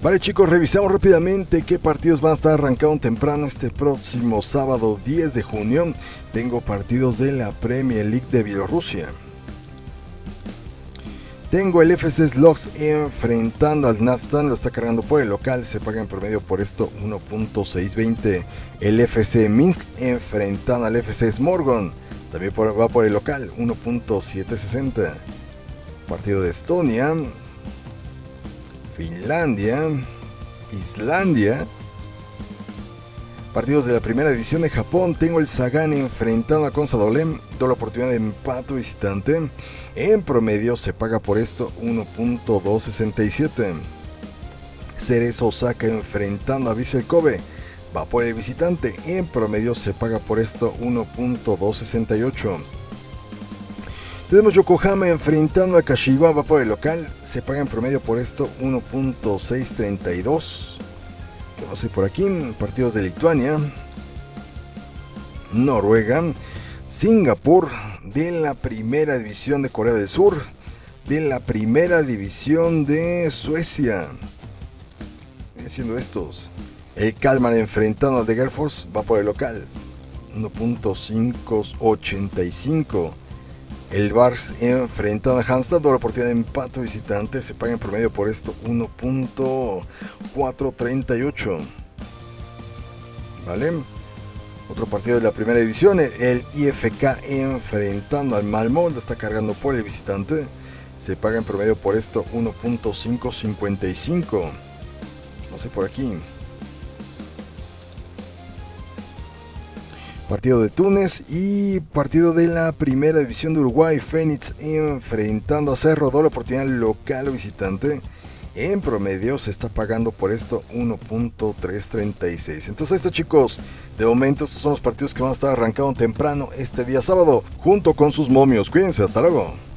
Vale chicos, revisamos rápidamente qué partidos van a estar arrancando temprano este próximo sábado 10 de junio. Tengo partidos de la Premier League de Bielorrusia. Tengo el FC Slogs enfrentando al Naftan, lo está cargando por el local, se paga en promedio por esto 1.620. El FC Minsk enfrentando al FC Smorgon, también va por el local 1.760. Partido de Estonia, Finlandia, Islandia. Partidos de la primera división de Japón. Tengo el Sagan enfrentando a Consadolem. Doble oportunidad de empate visitante. En promedio se paga por esto 1.267. Cerezo Osaka enfrentando a Vissel Kobe. Va por el visitante. En promedio se paga por esto 1.268. Tenemos Yokohama enfrentando a Kashiwa, va por el local. Se paga en promedio por esto 1.632. ¿Qué va a por aquí? Partidos de Lituania, Noruega, Singapur, de la primera división de Corea del Sur, de la primera división de Suecia. Siendo estos. El Kalmar enfrentando a The Force va por el local. 1.585. El Bars enfrentando a Hanstad, doble oportunidad de empate visitante, se paga en promedio por esto 1.438. ¿Vale? Otro partido de la primera división, el IFK enfrentando al Malmö, lo está cargando por el visitante, se paga en promedio por esto 1.555. No sé por aquí. Partido de Túnez y partido de la primera división de Uruguay, Fénix enfrentando a Cerro, doble oportunidad local visitante. En promedio se está pagando por esto 1.336. Entonces esto chicos, de momento estos son los partidos que van a estar arrancando temprano este día sábado junto con sus momios. Cuídense, hasta luego.